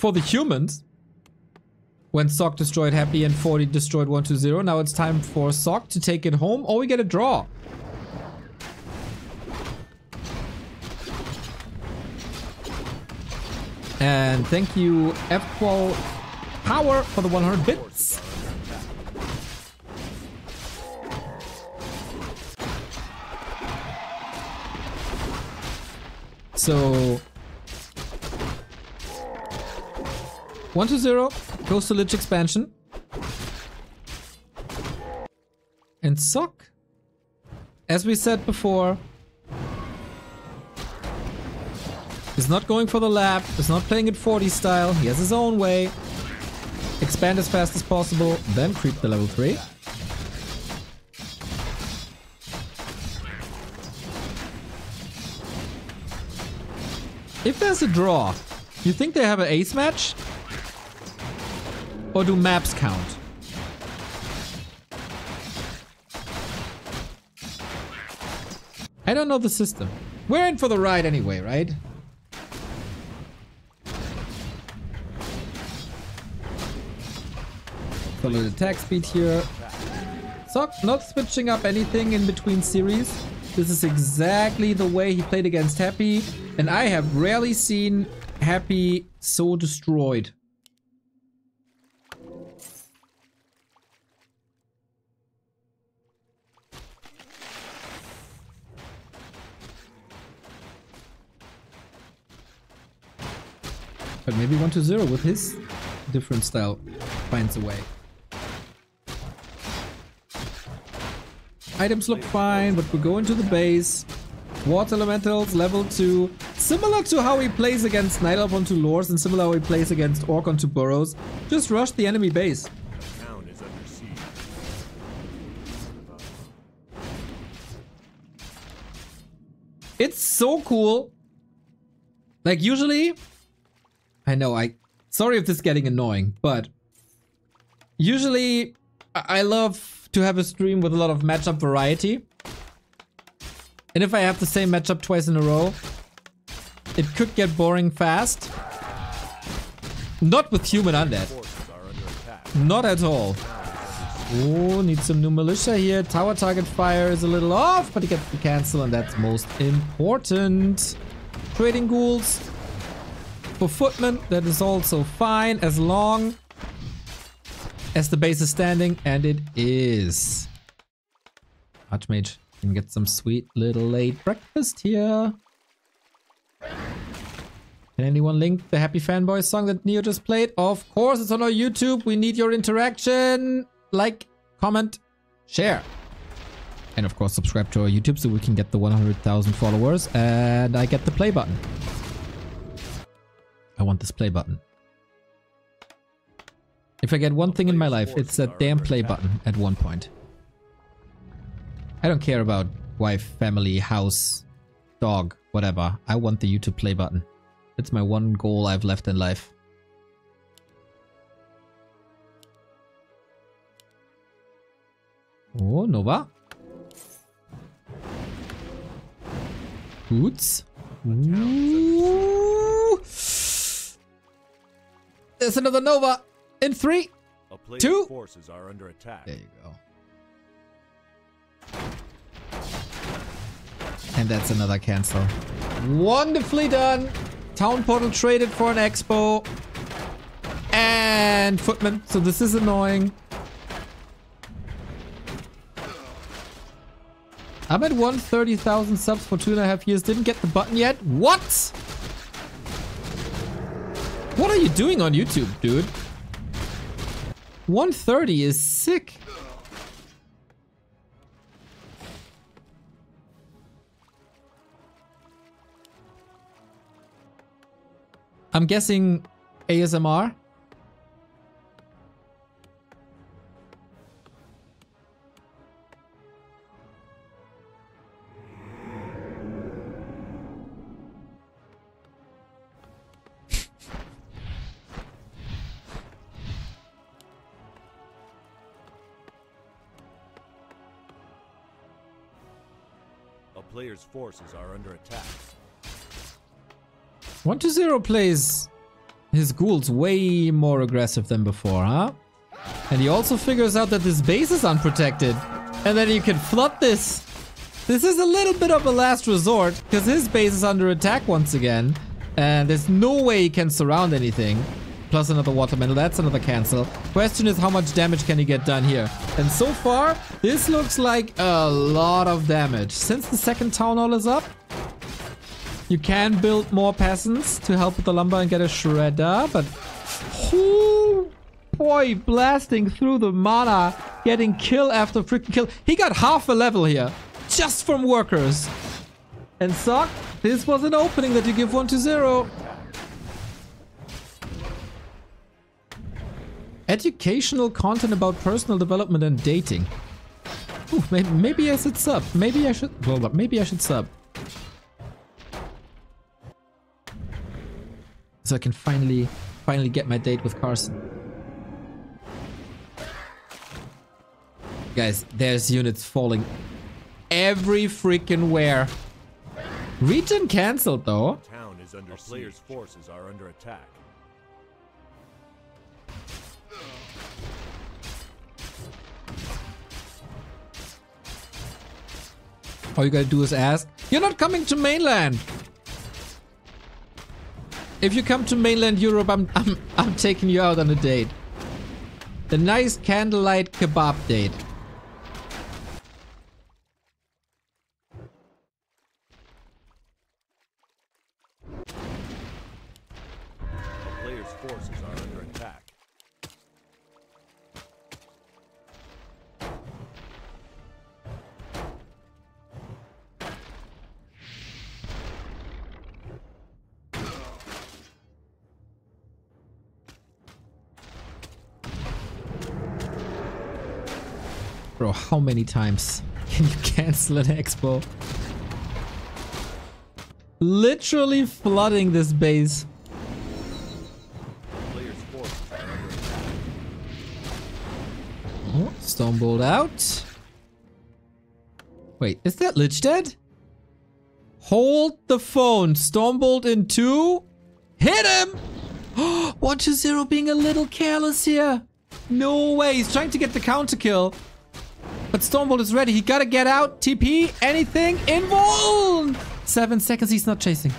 for the humans. When Sok destroyed Happy and 40 destroyed 120. Now it's time for Sok to take it home or we get a draw. And thank you F12 Power for the 100 bits. So... 1 to 0 goes to Lich expansion. And Sok, as we said before, is not going for the lap, is not playing it 40 style, he has his own way. Expand as fast as possible, then creep the level 3. If there's a draw, you think they have an ace match? Or do maps count? I don't know the system. We're in for the ride anyway, right? The attack speed here. So, not switching up anything in between series. This is exactly the way he played against Happy. And I have rarely seen Happy so destroyed. But maybe 1 to 0 with his different style finds a way. Items look fine, but we're going to the base. Water Elementals, level 2. Similar to how he plays against Night Elf onto Lores and similar how he plays against Orc onto Burrows. Just rush the enemy base. It's so cool. Like usually, I know I, sorry if this is getting annoying, but usually I love to have a stream with a lot of matchup variety. And if I have the same matchup twice in a row, it could get boring fast. Not with human undead. Not at all. Oh, need some new militia here. Tower target fire is a little off, but he gets the cancel, and that's most important. Trading ghouls. For footmen, that is also fine, as long as the base is standing, and it is. Archmage can get some sweet little late breakfast here. Can anyone link the Happy Fanboy song that Neo just played? Of course, it's on our YouTube. We need your interaction. Like, comment, share. And of course, subscribe to our YouTube so we can get the 100,000 followers. And I get the play button. I want this play button. If I get one thing in my life, it's that damn play button at one point. I don't care about wife, family, house, dog, whatever. I want the YouTube play button. It's my one goal I've left in life. Oh, Nova. Boots. Ooh. There's another Nova in three, two. Forces are under attack. There you go. And that's another cancel. Wonderfully done. Town portal traded for an expo. And footman. So this is annoying. I'm at 130,000 subs for two and a half years. Didn't get the button yet. What? What are you doing on YouTube, dude? 130 is sick. I'm guessing ASMR. Forces are under attack. 1 to 0 plays his ghoul's way more aggressive than before, huh? And he also figures out that this base is unprotected. And then you can flood this. This is a little bit of a last resort, because his base is under attack once again. And there's no way he can surround anything. Plus another watermelon, that's another cancel. Question is how much damage can he get done here? And so far, this looks like a lot of damage. Since the second town hall is up, you can build more peasants to help with the lumber and get a shredder, but... Oh boy, blasting through the mana, getting kill after freaking kill. He got half a level here, just from workers. And Sok, this was an opening that you give 1 to 0. Educational content about personal development and dating. Ooh, maybe, maybe I should sub. Maybe I should... Well, maybe I should sub. so I can finally, finally get my date with Carson. Guys, there's units falling every freaking where. Region cancelled though. Town is under players' forces are under attack. All you gotta do is ask, You're not coming to mainland! If you come to mainland Europe, I'm, I'm, I'm taking you out on a date. The nice candlelight kebab date. Many times can you cancel an expo? Literally flooding this base. Oh, Stormbolt out. Wait, is that Lich dead? Hold the phone. Stumbled in two. Hit him! 1 to 0 being a little careless here. No way. He's trying to get the counter kill. But Stormbolt is ready. He gotta get out. TP. Anything. Invuln! Seven seconds. He's not chasing.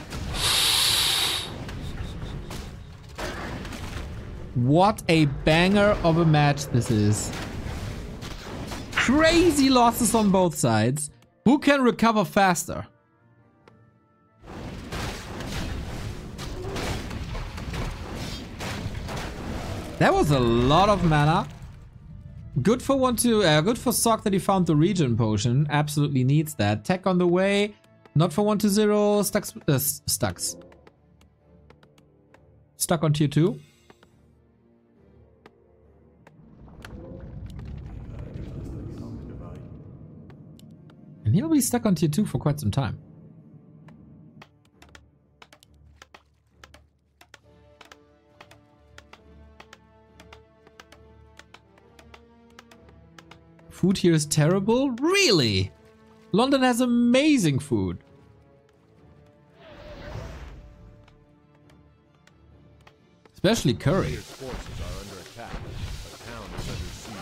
What a banger of a match this is. Crazy losses on both sides. Who can recover faster? That was a lot of mana. Good for one to uh, good for Sok that he found the region potion. Absolutely needs that. Tech on the way. Not for one to zero. Stucks. Uh, stucks. Stuck on tier two. And he'll be stuck on tier 2 for quite some time. Food here is terrible? Really? London has amazing food. Especially curry. Players' forces are under attack. A town is under siege.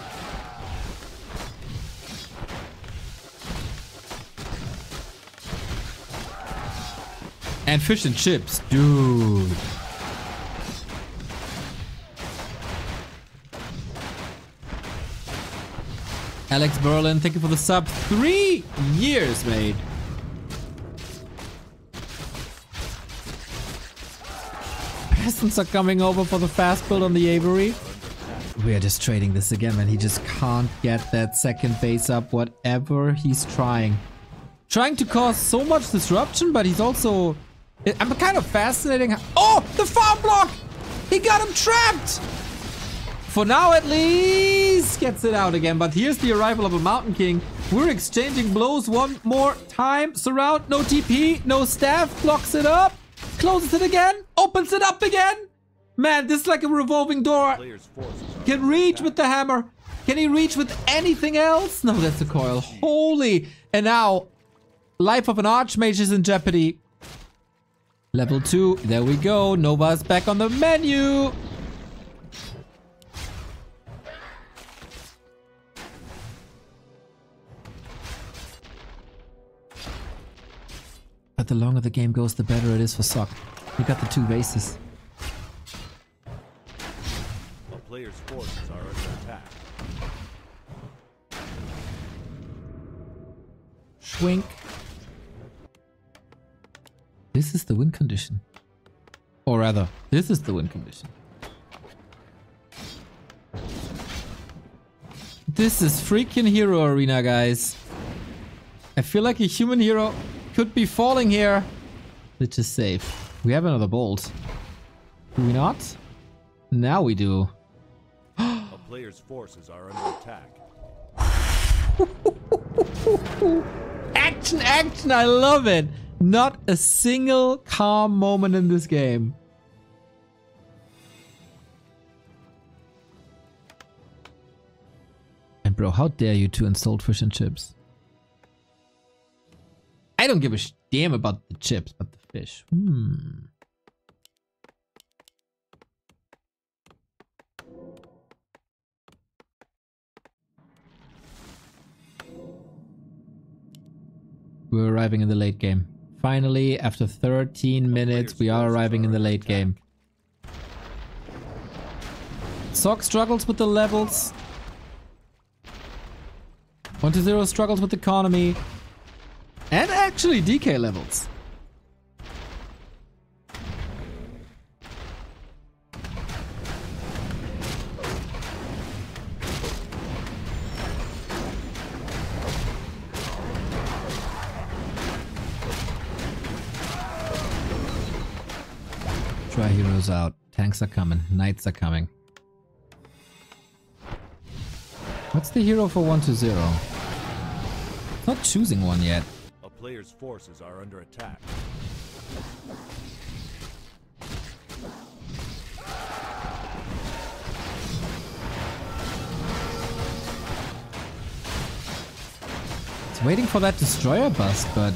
And fish and chips, dude. Alex Berlin, thank you for the sub. Three years, mate. Peasants are coming over for the fast build on the Avery. We are just trading this again, man. He just can't get that second base up, whatever he's trying. Trying to cause so much disruption, but he's also... I'm kind of fascinating. Oh, the farm block! He got him trapped! For now, at least, gets it out again. But here's the arrival of a Mountain King. We're exchanging blows one more time. Surround, no TP, no staff. Blocks it up. Closes it again. Opens it up again. Man, this is like a revolving door. Players' forces are Can reach with the hammer. Can he reach with anything else? No, that's a coil. Holy. And now, life of an Archmage is in jeopardy. Level 2. There we go. Nova's back on the menu. The longer the game goes, the better it is for Sok. We got the two bases. A player's forces are under attack. Schwink. This is the win condition. Or rather, this is the win condition. This is freaking Hero Arena, guys. I feel like a human hero could be falling here. Which is safe. We have another bolt. Do we not? Now we do. A player's forces are under attack. Action, action, I love it. Not a single calm moment in this game. And bro, how dare you to insult fish and chips? I don't give a sh- damn about the chips, but the fish. Hmm. We're arriving in the late game. Finally, after 13 minutes, we are arriving in the late game. Sok struggles with the levels. 1 to 0 struggles with economy. And actually DK levels. Try heroes out. Tanks are coming. Knights are coming. What's the hero for 1 to 0? Not choosing one yet. Player's forces are under attack. It's waiting for that destroyer bust, but...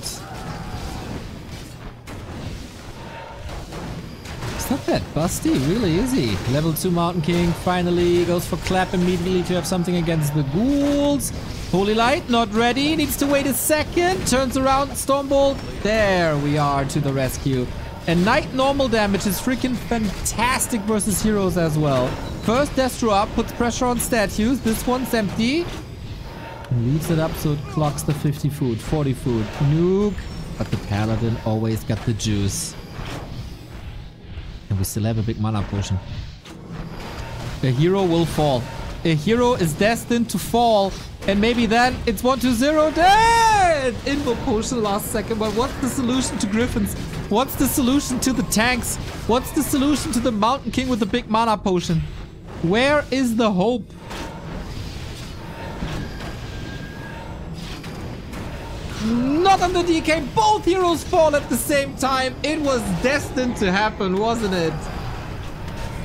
It's not that busty, really, he? Level 2 Mountain King finally goes for clap immediately to have something against the ghouls. Holy Light, not ready, needs to wait a second. Turns around, Stormbolt. There we are to the rescue. And Knight normal damage is freaking fantastic versus heroes as well. First Destro up, puts pressure on statues. This one's empty. Leaves it up so it clocks the 50 food, 40 food. Nuke. But the Paladin always got the juice. And we still have a big mana potion. A hero will fall. A hero is destined to fall. And maybe then it's 1 to 0 dead! Invo potion last second, but what's the solution to Griffins? What's the solution to the tanks? What's the solution to the Mountain King with the big mana potion? Where is the hope? Not on the DK. Both heroes fall at the same time. It was destined to happen, wasn't it?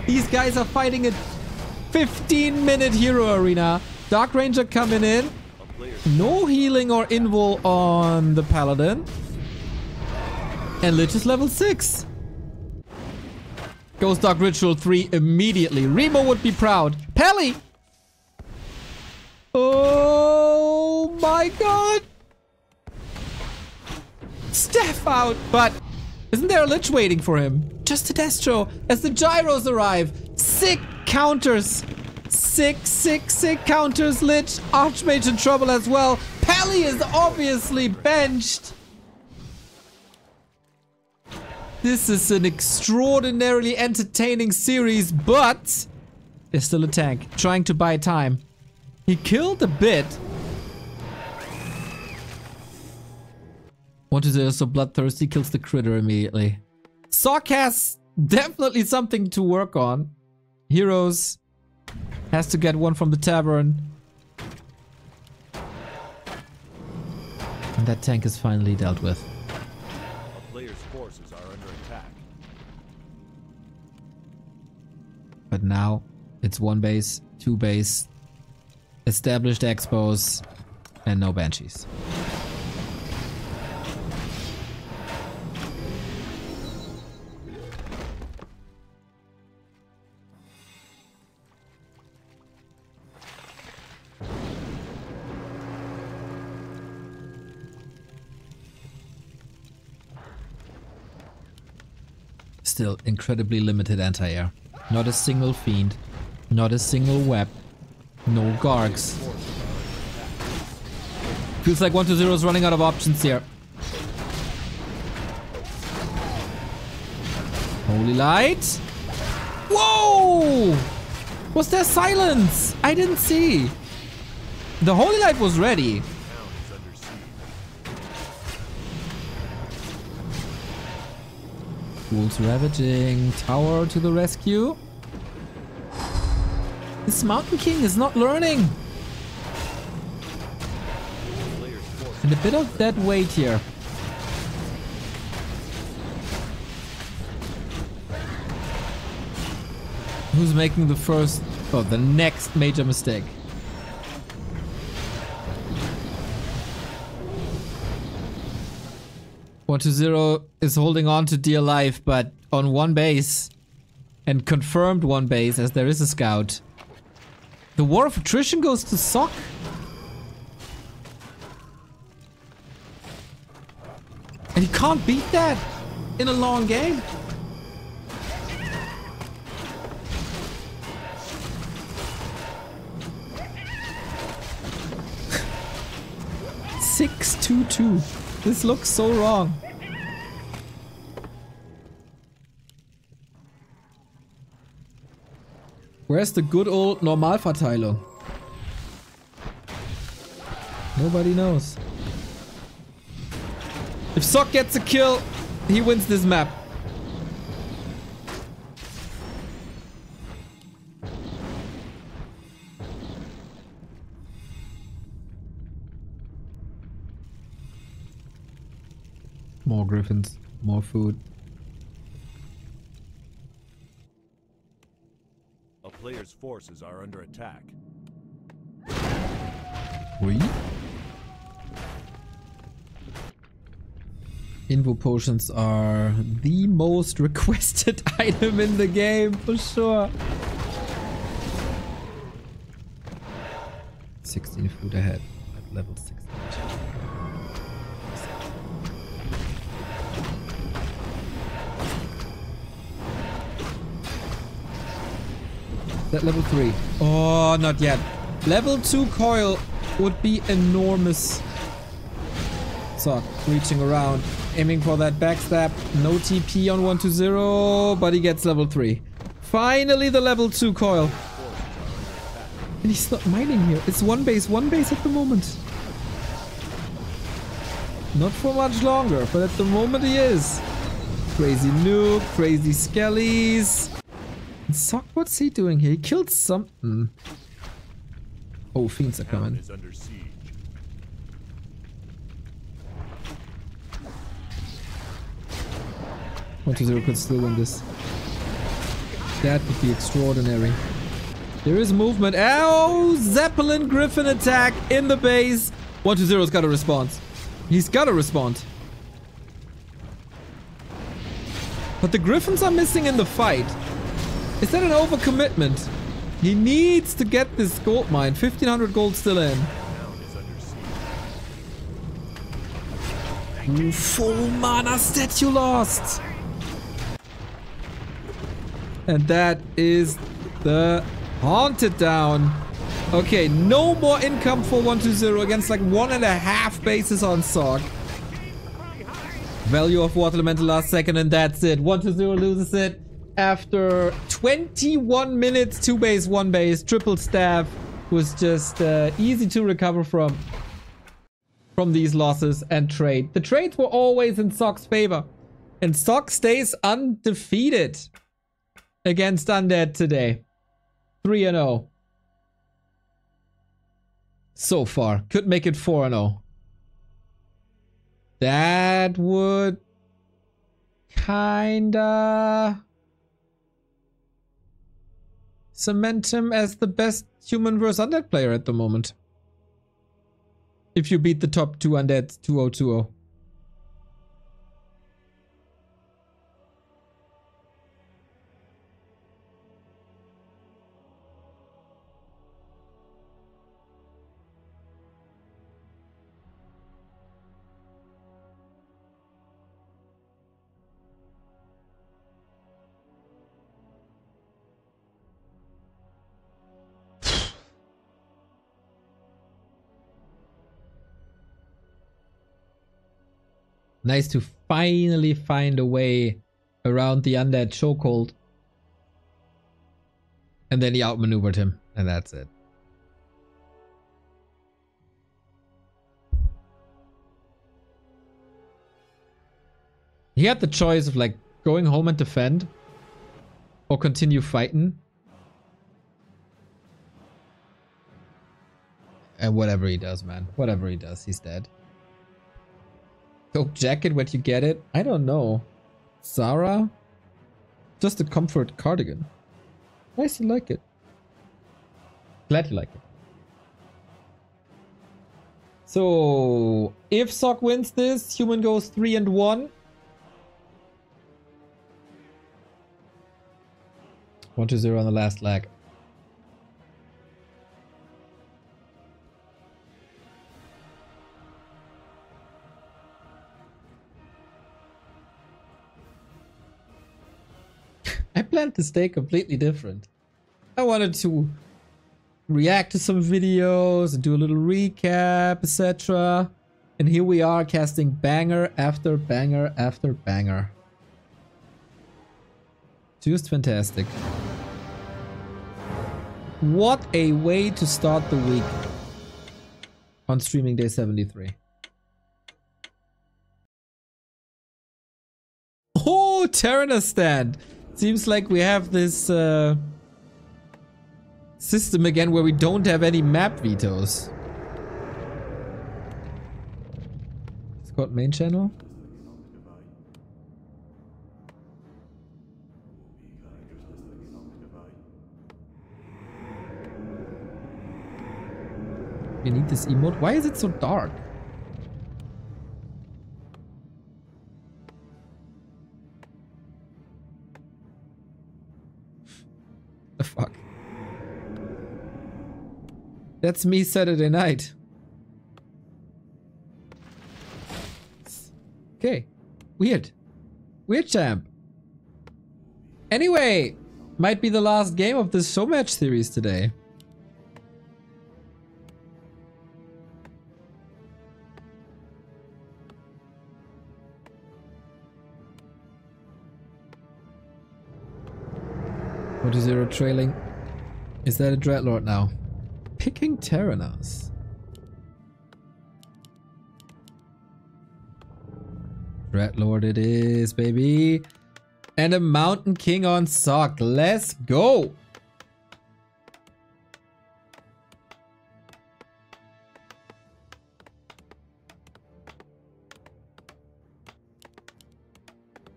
These guys are fighting a 15 minute hero arena. Dark Ranger coming in. No healing or invul on the Paladin. And Lich is level 6. Ghost Dark Ritual 3 immediately. Remo would be proud. Pelly! Oh my god! Staff out! But isn't there a Lich waiting for him? Just a Destro as the Gyros arrive. Sick counters. Sick, sick, sick counters. Lich. Archmage in trouble as well. Pelly is obviously benched. This is an extraordinarily entertaining series, but there's still a tank trying to buy time. He killed a bit. One to zero, so bloodthirsty kills the critter immediately. Sok has definitely something to work on. Heroes has to get one from the tavern. And that tank is finally dealt with. a player's forces are under attack. But now it's one base, two base, established expos, and no banshees. Still incredibly limited anti-air. Not a single fiend. Not a single web. No gargs. Feels like 120 is running out of options here. Holy light. Whoa! Was there silence? I didn't see. The holy light was ready. Wolves ravaging. Tower to the rescue. This Mountain King is not learning. And a bit of dead weight here. Who's making the first, oh, the next major mistake? One to zero is holding on to dear life, but on one base, and confirmed one base as there is a scout. The war of attrition goes to Sok. And you can't beat that in a long game. Six two two. This looks so wrong. Where's the good old Normalverteilung? Nobody knows. If Sok gets a kill, he wins this map. More griffins, more food. A player's forces are under attack. Oui. Invo potions are the most requested item in the game for sure. 16 food ahead at level 16. That level 3. Oh, not yet. Level 2 coil would be enormous. So, reaching around, aiming for that backstab. No TP on 120, but he gets level 3. Finally the level 2 coil. And he's not mining here. It's one base, one base at the moment. Not for much longer, but at the moment he is. Crazy nuke, crazy skellies. Sok, what's he doing here? He killed something. Hmm. Oh, fiends are coming. is under siege. One to zero could still win this. That would be extraordinary. There is movement. Oh, Zeppelin Griffin attack in the base. One to zero's got a response. He's got to respond. But the Griffins are missing in the fight. Is that an overcommitment? He needs to get this gold mine. 1500 gold still in. Ooh, full mana statue lost. And that is the haunted down. Okay, no more income for 120 against like one and a half bases on Sok. Value of Water Elemental last second and that's it. 120 loses it after 21 minutes, two base, one base. Triple staff was just uh, easy to recover from from these losses and trade. The trades were always in Sok's favor. And Sok stays undefeated against Undead today. 3 0. So far. Could make it 4 0. That would kinda cement him as the best human versus undead player at the moment. If you beat the top two undeads 2020. Nice to finally find a way around the undead chokehold. And then he outmaneuvered him, and that's it. He had the choice of like going home and defend or continue fighting. And whatever he does, man. Whatever he does, he's dead. Silk jacket, where'd you get it? I don't know. Zara? Just a comfort cardigan. Nice, you like it. Glad you like it. So, if Sok wins this, Human goes 3 and 1. 1 to 0 on the last leg. Stay completely different. I wanted to react to some videos and do a little recap, etc. And here we are casting banger after banger after banger. Just fantastic. What a way to start the week on streaming day 73. Oh, Terenas Stand. Seems like we have this uh, system again where we don't have any map vetoes. Scott main channel? We need this emote. Why is it so dark? The fuck? That's me Saturday night. Okay. Weird. Weird champ. Anyway, might be the last game of this show match series today. What is zero trailing? Is that a Dreadlord now? Picking Terenas. Dreadlord it is, baby. And a Mountain King on Sok. Let's go!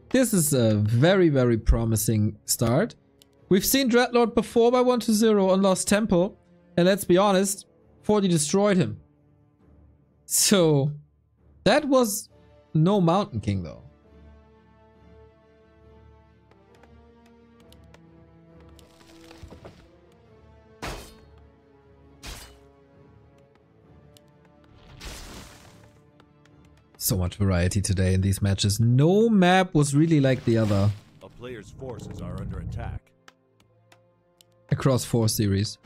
This is a very, very promising start. We've seen Dreadlord before by 1 to 0 on Lost Temple, and let's be honest, 40 destroyed him. So, that was no Mountain King though. So much variety today in these matches. No map was really like the other. A player's forces are under attack. Across four series.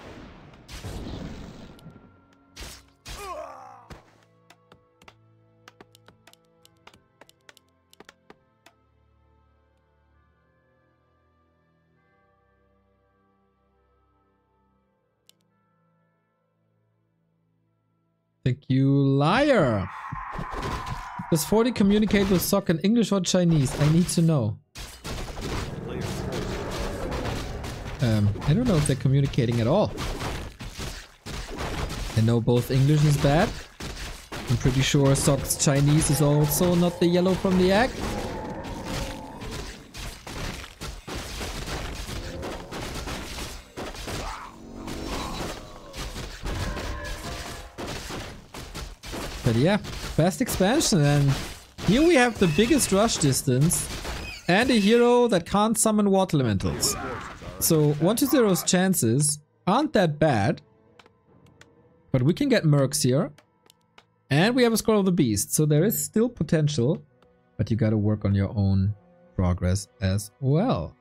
Thank you, liar. Does 40 communicate with Sok in English or Chinese? I need to know. Um, I don't know if they're communicating at all. I know both English is bad. I'm pretty sure Sok's Chinese is also not the yellow from the egg. But yeah, fast expansion and here we have the biggest rush distance and a hero that can't summon water elementals. So 1 to 0's chances aren't that bad. But we can get Mercs here. And we have a Scroll of the Beast. So there is still potential. But you gotta work on your own progress as well.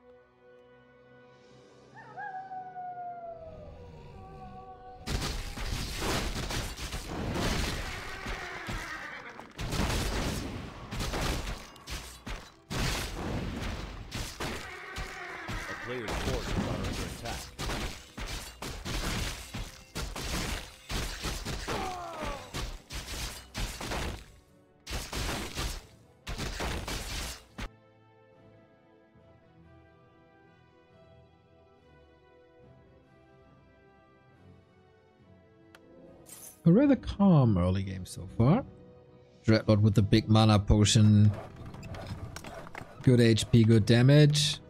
Rather calm early game so far. Dreadlord with the big mana potion. Good HP, good damage.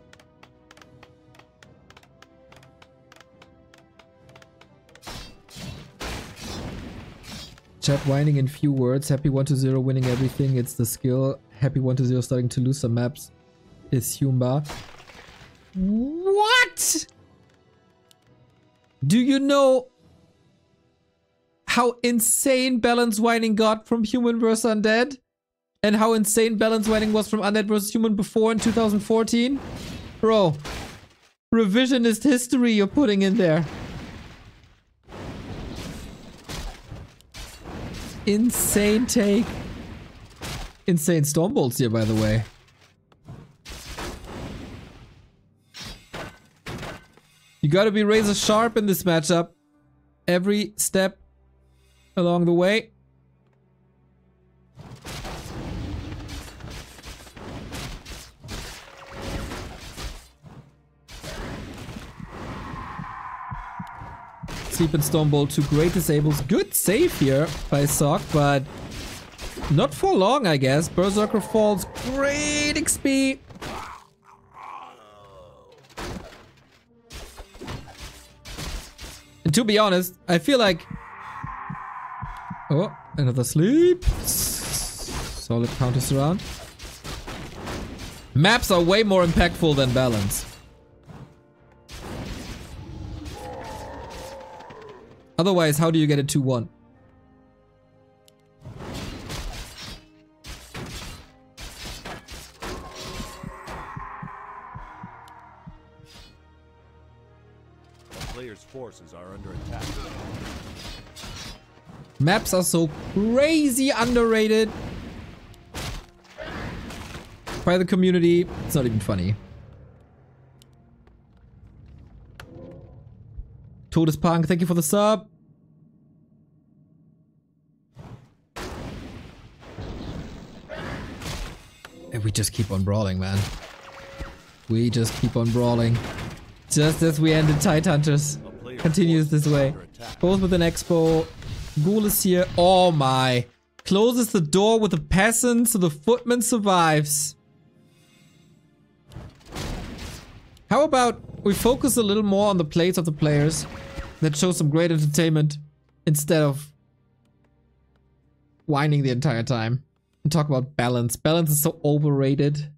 Chat whining in few words. Happy 1 to 0 winning everything. It's the skill. Happy 1 to 0 starting to lose some maps. Is Humba. What? Do you know how insane balance whining got from human versus undead? And how insane balance whining was from undead versus human before in 2014? Bro, revisionist history you're putting in there. Insane take. Insane stormbolts here, by the way. You gotta be razor sharp in this matchup. Every step along the way. Sleep and Stormbolt, two great disables. Good save here by Sok, but not for long, I guess. Berserker falls, great XP. And to be honest, I feel like... Oh, another sleep. Solid counter surround. Maps are way more impactful than balance. Otherwise, how do you get a 2-1? Player's forces are under attack. Maps are so crazy underrated by the community. It's not even funny. Todespunk, thank you for the sub. And we just keep on brawling, man. We just keep on brawling. Just as we ended Tide Hunters. Continues this way. Both with an expo. Ghoul is here. Oh my. Closes the door with a peasant so the footman survives. How about we focus a little more on the plates of the players that show some great entertainment instead of whining the entire time and talk about balance. Balance is so overrated.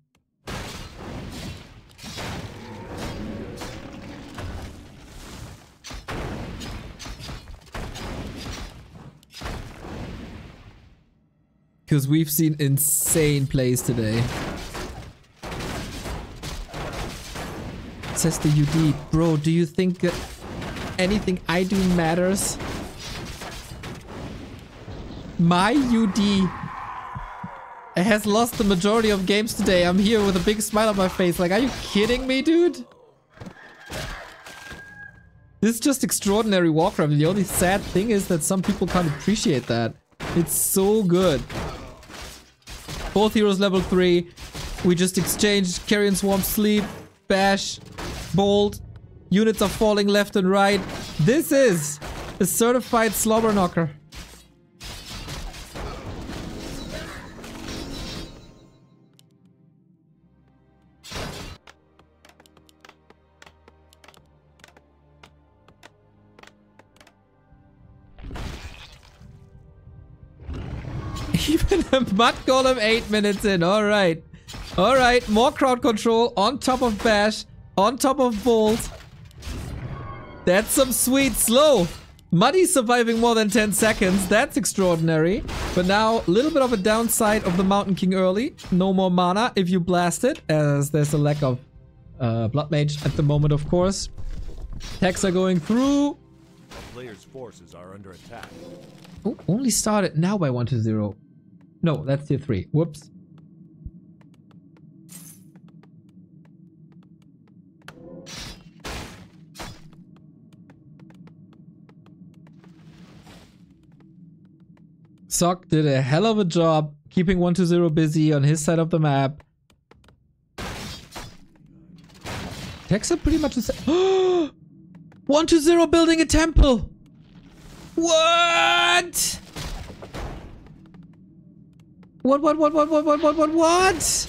Because we've seen insane plays today. Says the UD. Bro, do you think that anything I do matters? My UD has lost the majority of games today. I'm here with a big smile on my face. Like, are you kidding me, dude? This is just extraordinary Warcraft. The only sad thing is that some people can't appreciate that. It's so good. Both heroes level 3. We just exchanged Carrion Swarm Sleep, Bash, Bolt. Units are falling left and right. This is a certified slobber knocker. Mud golem 8 minutes in. Alright. Alright. More crowd control on top of Bash. On top of Bolt. That's some sweet slow. Muddy surviving more than 10 seconds. That's extraordinary. But now, a little bit of a downside of the Mountain King early. No more mana if you blast it, as there's a lack of uh, Blood Mage at the moment, of course. Attacks are going through. Player's forces are under attack. Oh, only started now by 1 to 0. No, that's tier 3. Whoops. Sok did a hell of a job keeping 120 busy on his side of the map. Techs are pretty much the same. 120 building a temple! What? What, what, what, what, what, what, what, what, what?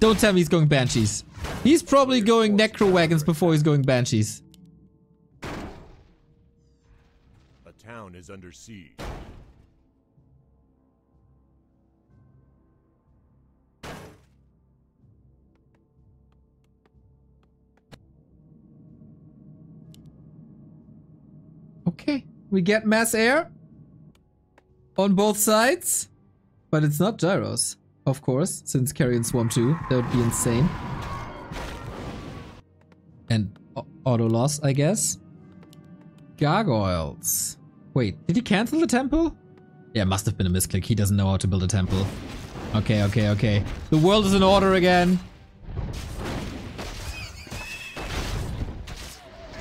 Don't tell me he's going Banshees. He's probably going Necro Wagons before he's going Banshees. A town is under siege. Okay, we get mass air on both sides, but it's not gyros, of course, since Carrion Swarm 2. That would be insane. And auto loss, I guess. Gargoyles. Wait, did he cancel the temple? Yeah, must have been a misclick. He doesn't know how to build a temple. Okay, okay, okay. The world is in order again.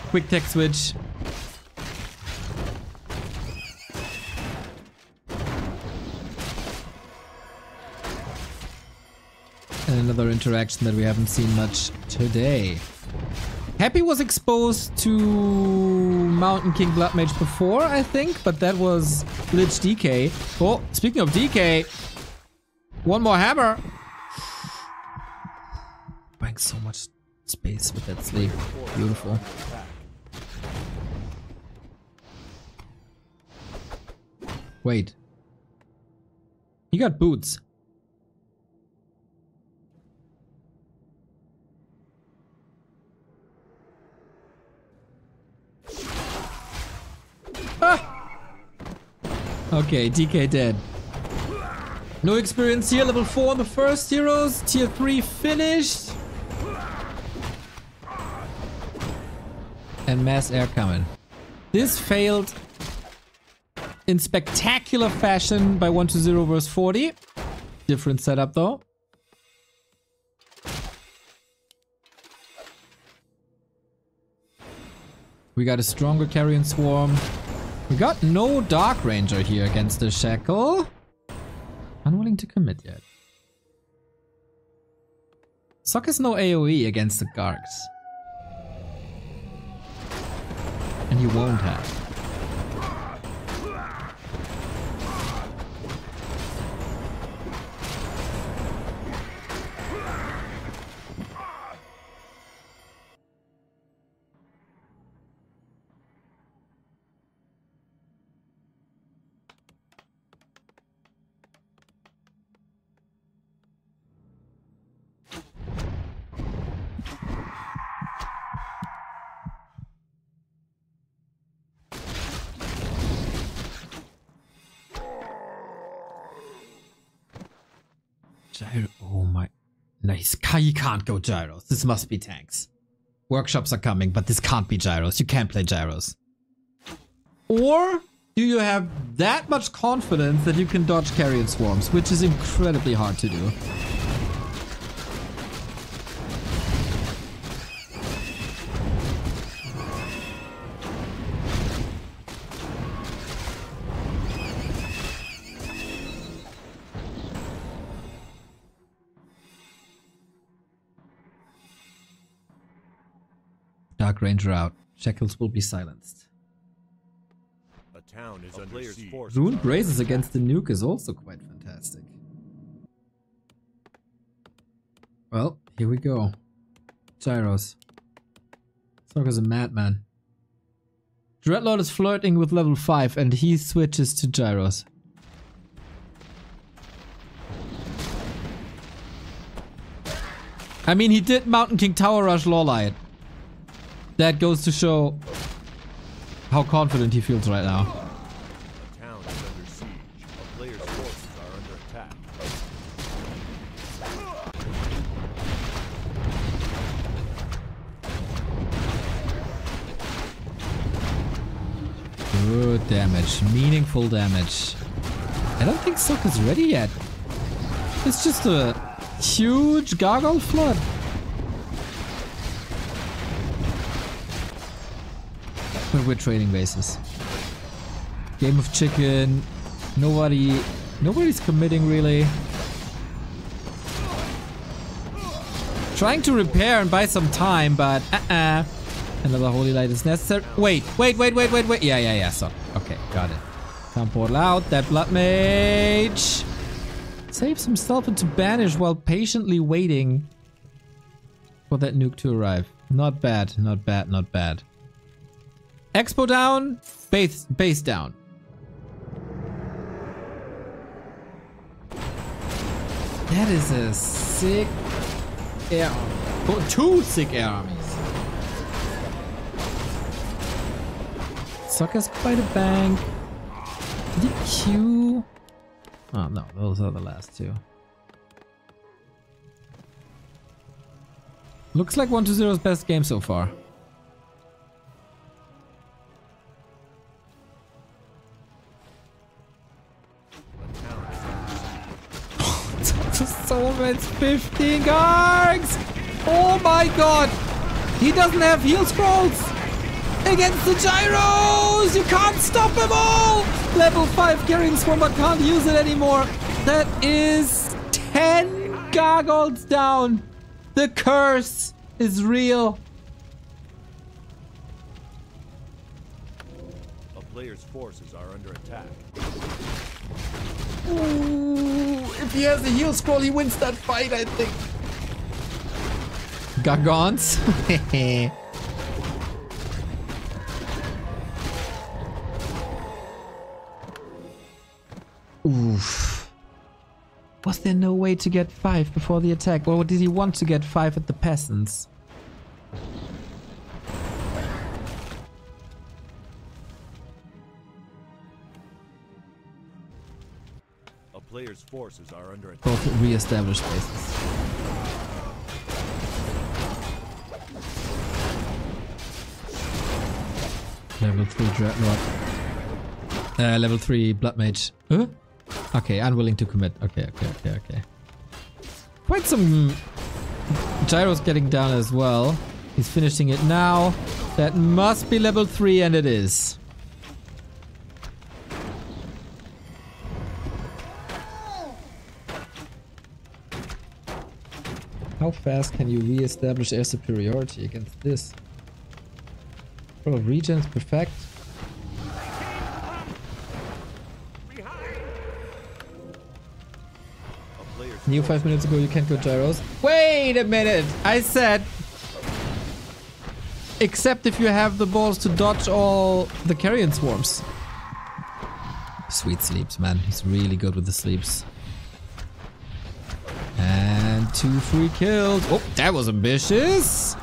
Quick tech switch. And another interaction that we haven't seen much today. Happy was exposed to Mountain King Blood Mage before, I think, but that was Lich DK. Oh, speaking of DK, one more hammer. Buying so much space with that sleeve. Beautiful. Wait. He got boots. Okay, DK dead. No experience here, level 4 on the first heroes, tier 3 finished. And mass air coming. This failed in spectacular fashion by 1 to 0 versus 40. Different setup though. We got a stronger carrion swarm. We got no Dark Ranger here against the Shackle. Unwilling to commit yet. Sok has no AoE against the Gargs. And he won't have. You can't go gyros. This must be tanks. Workshops are coming, but this can't be gyros. You can't play gyros. Or do you have that much confidence that you can dodge carrion swarms, which is incredibly hard to do? Dark Ranger out. Shackles will be silenced. A town is A under siege. Rune Bracers against the nuke is also quite fantastic. Well, here we go. Gyros. Soccer's a madman. Dreadlord is flirting with level 5 and he switches to Gyros. I mean, he did Mountain King Tower Rush Lawlight. That goes to show how confident he feels right now. A town is under siege. A player's forces are under attack. Good damage. Meaningful damage. I don't think Sok is ready yet. It's just a huge gargoyle flood. But we're trading bases. Game of chicken. Nobody, nobody's committing really. Trying to repair and buy some time, but uh-uh. Another holy light is necessary. Wait, wait, wait, wait, wait, wait. Yeah, yeah, yeah. So, okay, got it. Can't portal out. That blood mage saves himself into banish while patiently waiting for that nuke to arrive. Not bad, not bad, not bad. Expo down, base base down. That is a sick air. Oh, two sick air armies. Suckers by the bank. Did he Q? Oh no, those are the last two. Looks like 120's best game so far. Soulmate's 15 gargs! Oh my god! He doesn't have heal scrolls! Against the gyros! You can't stop them all! Level 5 carrion swarm but can't use it anymore. That is 10 gargoyles down. The curse is real. A player's forces are under attack. Ooh, if he has a heal scroll, he wins that fight, I think. Gargons? Oof. Was there no way to get 5 before the attack? Or did he want to get 5 at the peasants? Player's forces are under attack. Both re-established bases. Level 3 Dreadlord. Uh, level 3 Blood Mage. Huh? Okay, unwilling to commit. Okay, okay, okay, okay. Quite some gyros getting down as well. He's finishing it now. That must be level 3 and it is. How fast can you re-establish air superiority against this? Bro, regen's perfect. New five minutes ago you can't go gyros. Wait a minute! I said... Except if you have the balls to dodge all the carrion swarms. Sweet sleeps, man. He's really good with the sleeps. Two free kills. Oh, that was ambitious.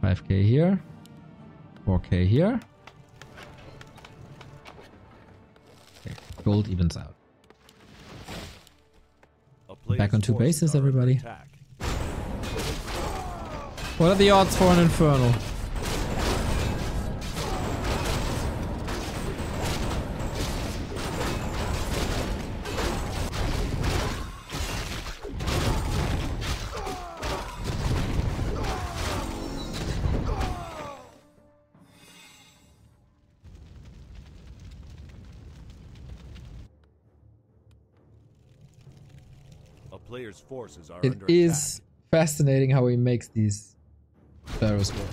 Five K here. 4k here. Okay, gold evens out. Back on two bases, everybody. What are the odds for an infernal? Forces are It is fascinating how he makes these barrels work.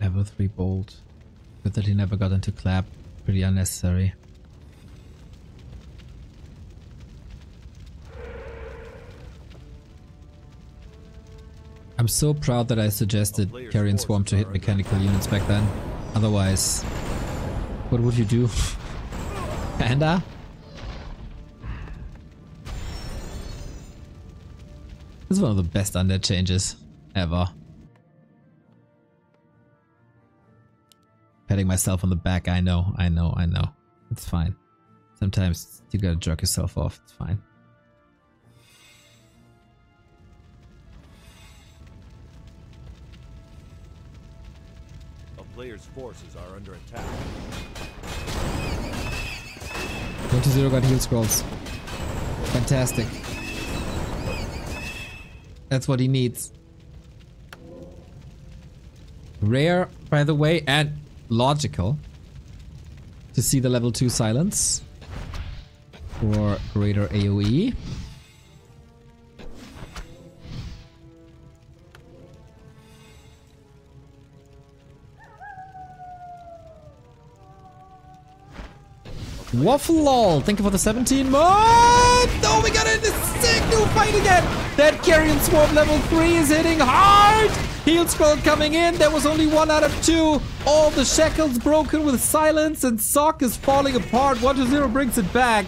Level 3 bolt. Good that he never got into clap. Pretty unnecessary. I'm so proud that I suggested Carrion Swarm to hit mechanical units back then. Otherwise, what would you do? Panda? This is one of the best undead changes ever. Patting myself on the back, I know, I know, I know. It's fine. Sometimes you gotta jerk yourself off, it's fine. Player's forces are under attack. 1-0 got heal scrolls. Fantastic. That's what he needs. Rare, by the way, and logical to see the level 2 silence for greater. AoE. Waffle lol, thank you for the 17 months! Oh, we got a sick new fight again! That Carrion Swarm level 3 is hitting hard! Heal scroll coming in, there was only one out of two. All the shackles broken with silence and Sok is falling apart. 1 to 0 brings it back.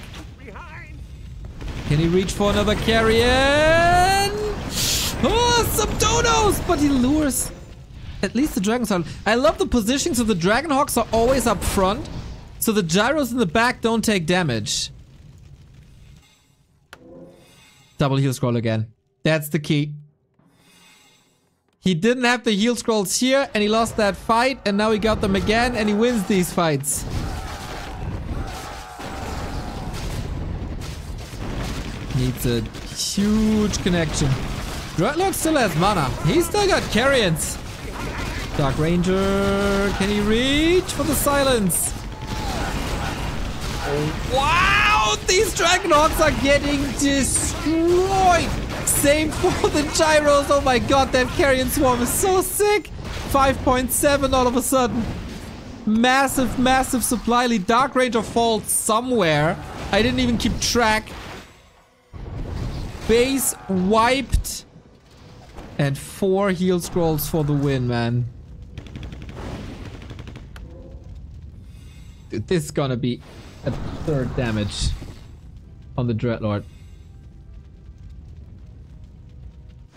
Can he reach for another Carrion? Oh, some donos! But he lures at least the Dragons are... I love the positioning so the Dragonhawks are always up front. So the gyros in the back don't take damage. Double heal scroll again. That's the key. He didn't have the heal scrolls here and he lost that fight and now he got them again and he wins these fights. Needs a huge connection. Dreadlord still has mana. He's still got carrions. Dark Ranger, can he reach for the silence? Wow, these Dragonhawks are getting destroyed. Same for the Gyros. Oh my god, that Carrion Swarm is so sick. 5.7 all of a sudden. Massive, massive supply lead. Dark Ranger falls somewhere. I didn't even keep track. Base wiped. And four heal scrolls for the win, man. Dude, this is gonna be a third damage on the Dreadlord.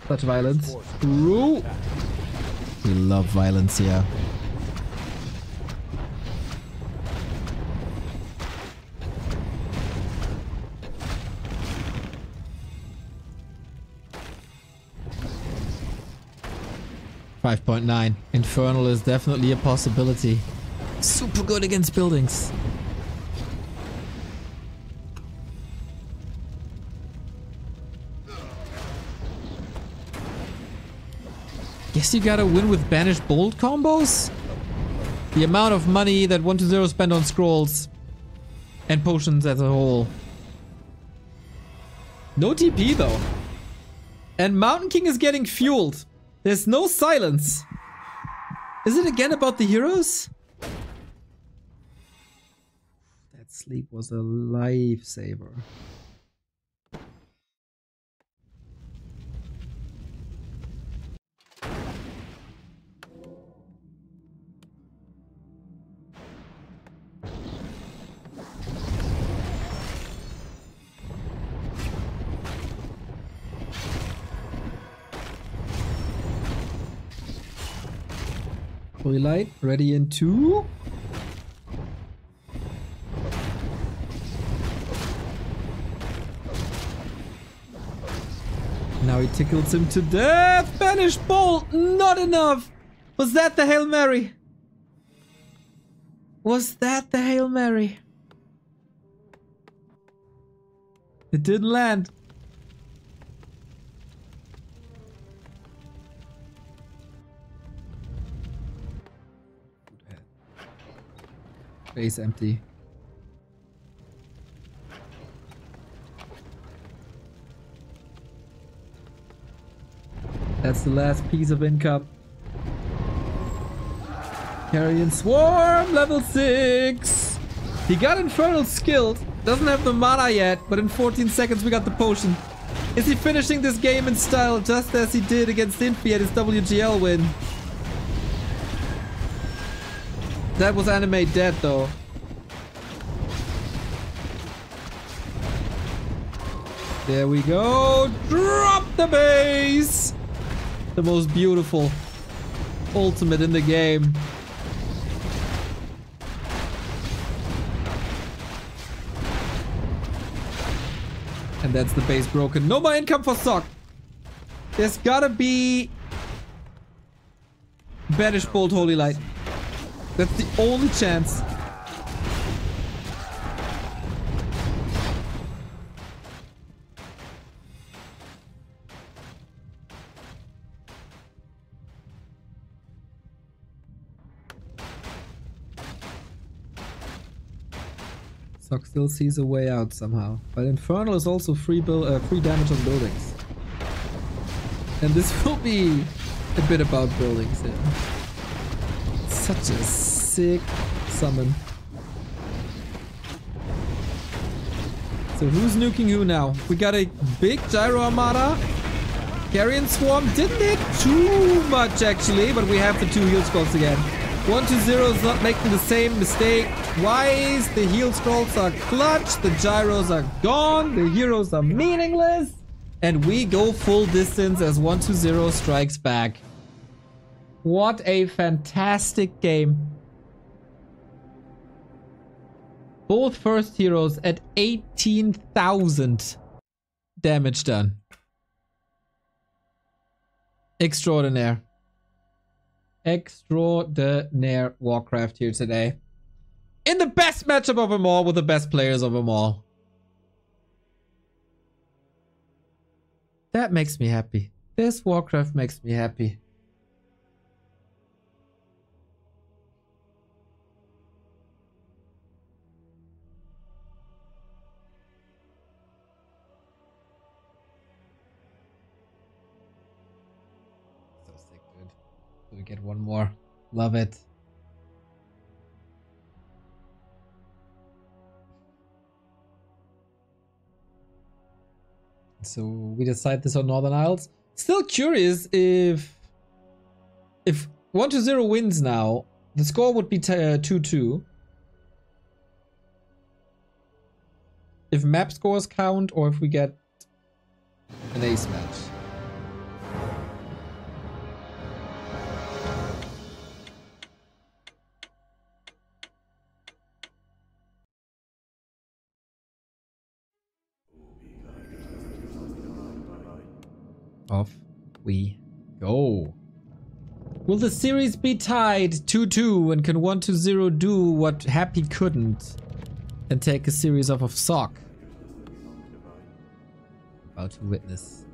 Such violence. Ooh. We love violence here. Five point nine. Infernal is definitely a possibility. Super good against buildings. Guess you gotta win with Banished Bolt combos? The amount of money that 1 to 0 spend on scrolls and potions as a whole. No TP though. And Mountain King is getting fueled. There's no silence. Is it again about the heroes? That sleep was a lifesaver. Holy light, ready in two. Now he tickles him to death. Banish bolt, not enough. Was that the Hail Mary? Was that the Hail Mary? It didn't land. Base empty. That's the last piece of income. Carrion Swarm, level 6! He got Infernal skilled, doesn't have the mana yet, but in 14 seconds we got the potion. Is he finishing this game in style just as he did against Infi at his WGL win? That was animate dead though. There we go. Drop the base. The most beautiful ultimate in the game. And that's the base broken. No more income for Sok. There's gotta be Banish Bolt Holy Light. That's the only chance. Sok still sees a way out somehow. But Infernal is also free, build, uh, free damage on buildings. And this will be a bit about buildings here. Such a sick summon. So who's nuking who now? We got a big Gyro Armada. Carrion Swarm didn't hit too much actually, but we have the two heal scrolls again. 1-2-0 is not making the same mistake twice. The heal scrolls are clutch. The gyros are gone. The heroes are meaningless. And we go full distance as 1-2-0 strikes back. What a fantastic game. Both first heroes at 18,000 damage done. Extraordinaire. Extraordinaire Warcraft here today. In the best matchup of them all with the best players of them all. That makes me happy. This Warcraft makes me happy. Get one more? Love it. So we decide this on Northern Isles. Still curious if if 1 to 0 wins now, the score would be 2-2. Uh, if map scores count or if we get an ace match. Will the series be tied 2-2 and can 1-0 do what Happy couldn't and take a series off of Sok? About to witness.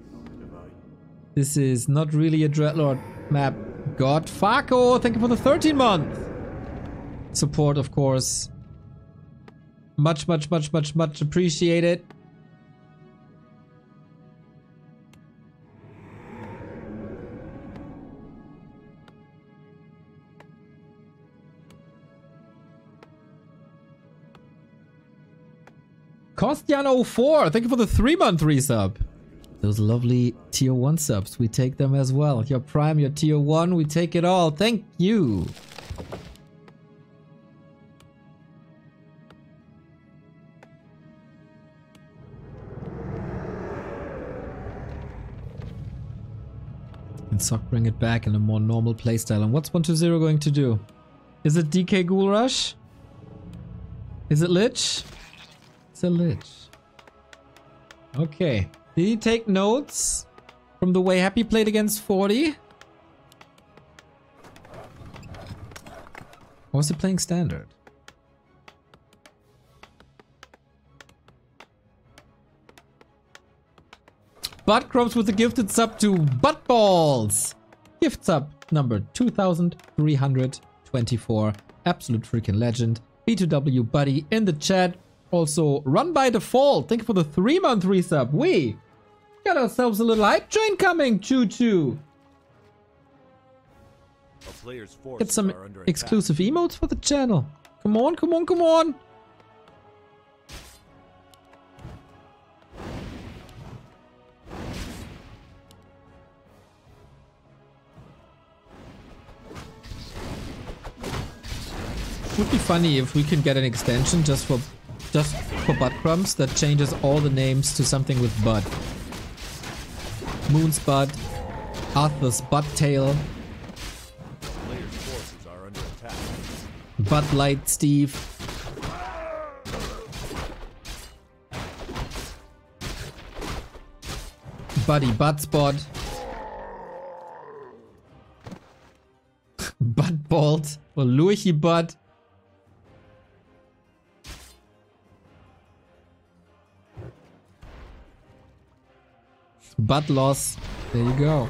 This is not really a Dreadlord map. God Fako, thank you for the 13 month. Support, of course. Much, much, much, much, much appreciated. Kostian04, thank you for the three month resub. Those lovely tier 1 subs, we take them as well. Your prime, your tier 1, we take it all. Thank you. And Sok bring it back in a more normal playstyle. And what's 120 going to do? Is it DK Ghoul Rush? Is it Lich? A Lich. Okay. Did he take notes from the way Happy played against 40? Or was he playing standard? Butt Crops with a gifted sub to Butt Balls. Gift sub number 2324. Absolute freaking legend. B2W buddy in the chat. Also, run by default. Thank you for the three month resub. We got ourselves a little hype train coming. Choo choo. Get some exclusive emotes for the channel. Come on, come on, come on. Would be funny if we can get an extension just for just for butt crumbs that changes all the names to something with bud. Moon's bud, Arthur's butt tail. Bud Light Steve. Buddy Butt Spot. Butt Bolt or Lurchi Butt. Butt loss. There you go.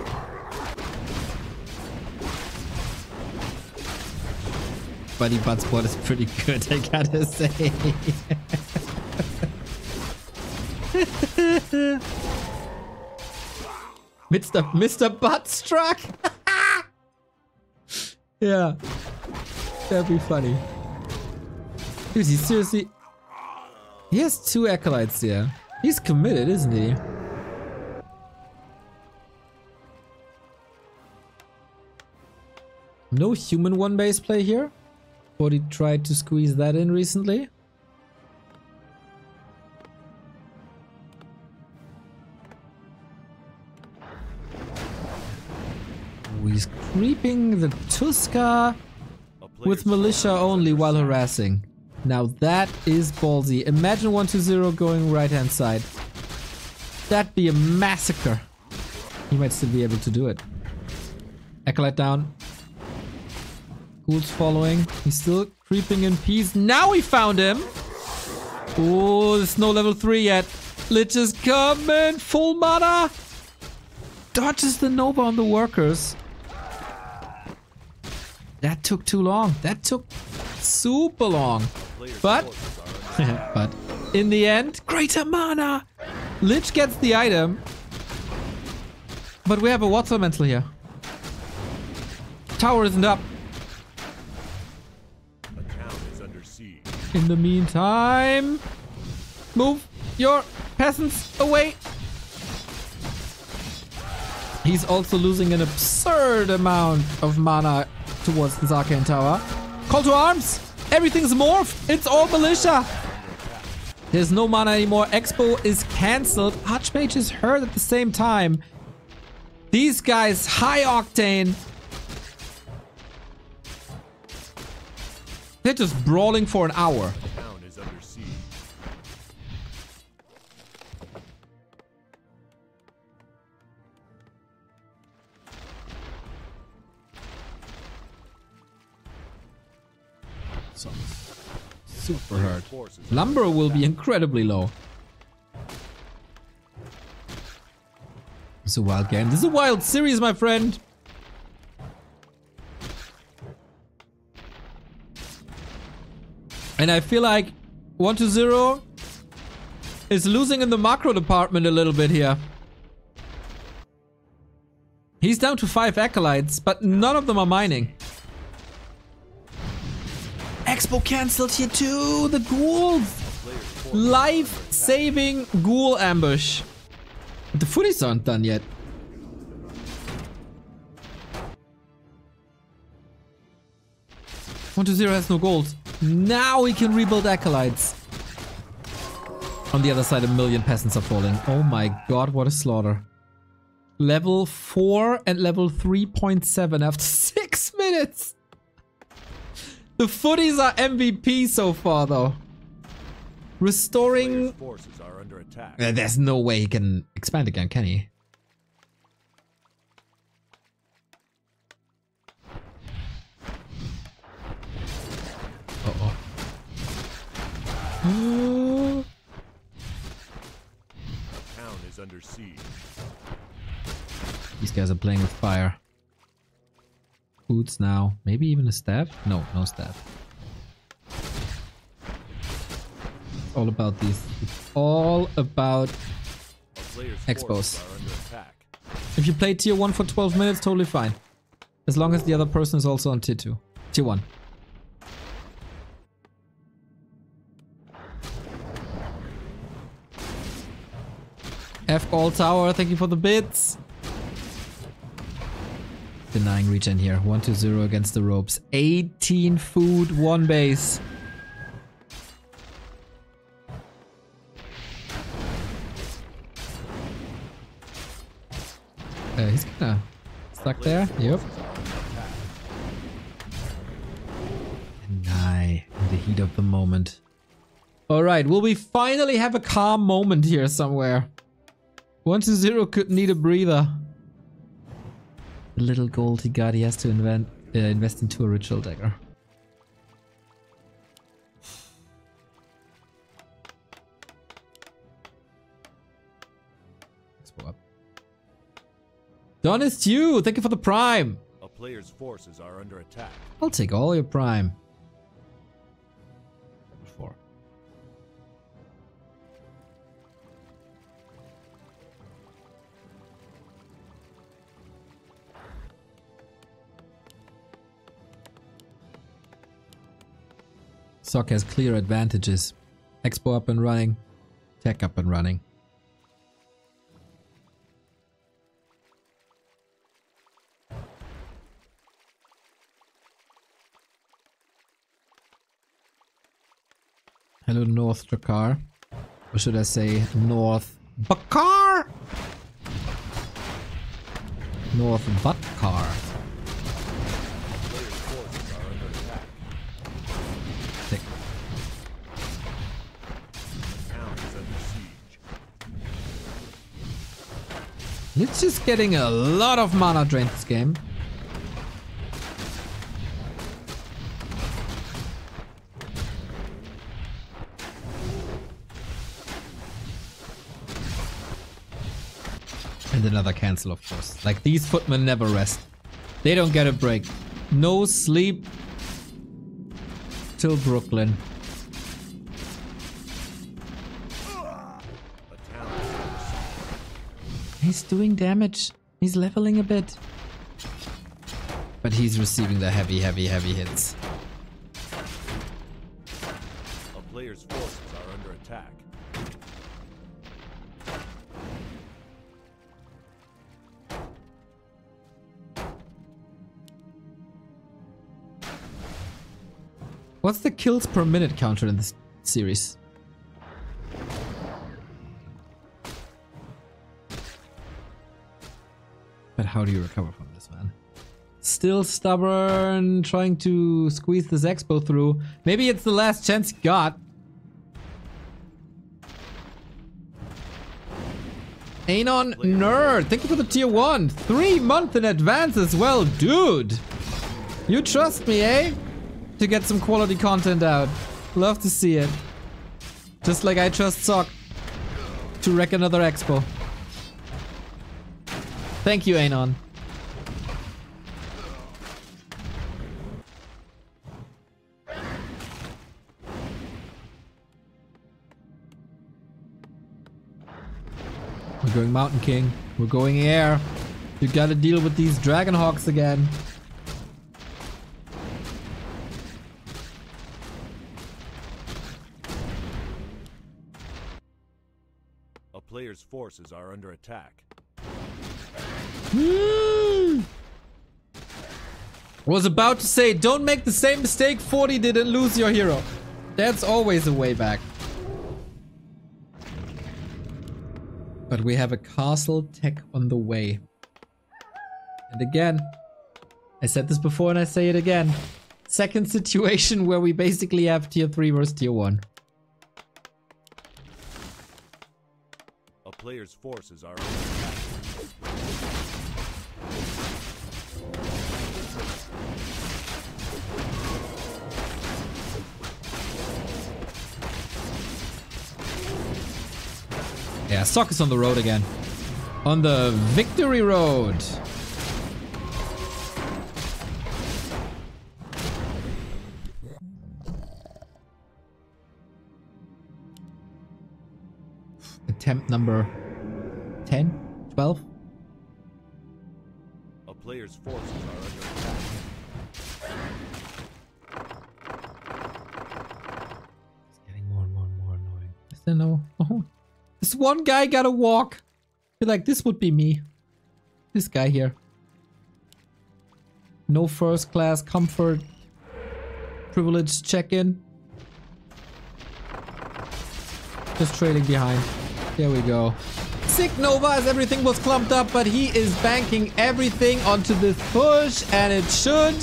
Buddy Butt Sport is pretty good, I gotta say. Mr. Mr. Buttstruck. yeah. That'd be funny. Dude, he seriously... He has two acolytes here. He's committed, isn't he? No human one base play here? He tried to squeeze that in recently? He's creeping the Tuskarr with militia only while harassing. Now that is ballsy. Imagine 1-2-0 going right hand side. That'd be a massacre. He might still be able to do it. Acolyte down. Ghoul's following. He's still creeping in peace. Now we found him! Oh, there's no level 3 yet. Lich is coming! Full mana! Dodges the Nova on the workers. That took too long. That took super long. But, but in the end, greater mana. Lich gets the item. But we have a water elemental here. Tower isn't up. In the meantime, move your peasants away. He's also losing an absurd amount of mana towards the Arcane Tower. Call to arms! Everything's morphed! It's all militia! There's no mana anymore. Expo is cancelled. Archmage is hurt at the same time. These guys, high octane. They're just brawling for an hour. Super hurt. Lumber will be incredibly low. It's a wild game. This is a wild series, my friend. And I feel like 1 to 0 is losing in the macro department a little bit here. He's down to 5 acolytes, but none of them are mining. Expo cancelled here too. The ghouls. Life-saving ghoul ambush. The footies aren't done yet. One to zero has no gold. Now we can rebuild acolytes. On the other side, a million peasants are falling. Oh my god, what a slaughter. Level 4 and level 3.7 after 6 minutes. The footies are MVP so far, though. Restoring... forces are under attack. Uh, There's no way he can expand again, can he? Town is under siege. These guys are playing with fire. Boots now. Maybe even a staff? No, no staff. It's all about these. It's all about... Expos. forces are under attack. If you play tier 1 for 12 minutes, totally fine. As long as the other person is also on tier 2. Tier 1. F all tower, thank you for the bits. Denying regen here. 1 to 0 against the ropes. 18 food, 1 base. Uh, he's kinda stuck there. Yep. Deny in the heat of the moment. Alright, will we finally have a calm moment here somewhere? 1 to 0 could need a breather. The little gold he got, he has to invent. Uh, invest into a ritual dagger. Expo up. Donist you! Thank you for the prime! A player's forces are under attack. I'll take all your prime. Sok has clear advantages. Expo up and running. Tech up and running. Hello, North Dakar. Or should I say North Bakar? North Butkar. It's just getting a lot of mana drained this game. And another cancel, of course. Like, these footmen never rest. They don't get a break. No sleep till Brooklyn. He's doing damage. He's leveling a bit. But he's receiving the heavy, heavy, heavy hits. A player's forces are under attack. What's the kills per minute counter in this series? How do you recover from this, man? Still stubborn, trying to squeeze this expo through. Maybe it's the last chance he got. Anon Nerd, thank you for the tier 1. Three month in advance as well, dude. You trust me, eh? To get some quality content out. Love to see it. Just like I trust Sok to wreck another expo. Thank you, Anon. We're going Mountain King. We're going air. You gotta deal with these Dragon Hawks again. A player's forces are under attack. Hmm. Was about to say, don't make the same mistake 40 did and lose your hero. That's always a way back. But we have a castle tech on the way. And again, I said this before and I say it again. Second situation where we basically have tier 3 versus tier 1. A player's forces are Yeah, Sok is on the road again. On the victory road. Attempt number 10, 12. A player's forces are under one guy got to walk. Feel like this would be me. This guy here. No first class comfort. Privilege check-in. Just trailing behind. There we go. Sick Nova as everything was clumped up, but he is banking everything onto this push, and it should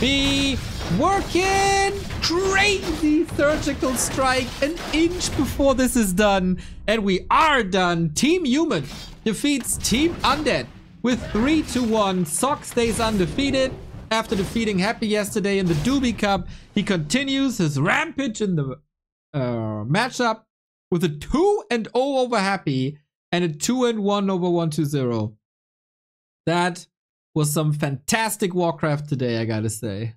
be working. Crazy surgical strike an inch before this is done, and we are done. Team Human defeats Team Undead with 3 to 1. Sok stays undefeated. After defeating Happy yesterday in the Doobie Cup, he continues his rampage in the uh, matchup with a 2 and 0 over Happy and a 2 and 1 over 120. That was some fantastic Warcraft today, I gotta say.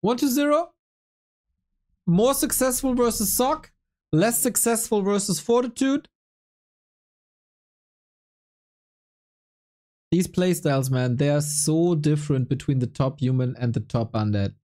120? More successful versus Sok, less successful versus Fortitude. These playstyles, man, they are so different between the top human and the top undead.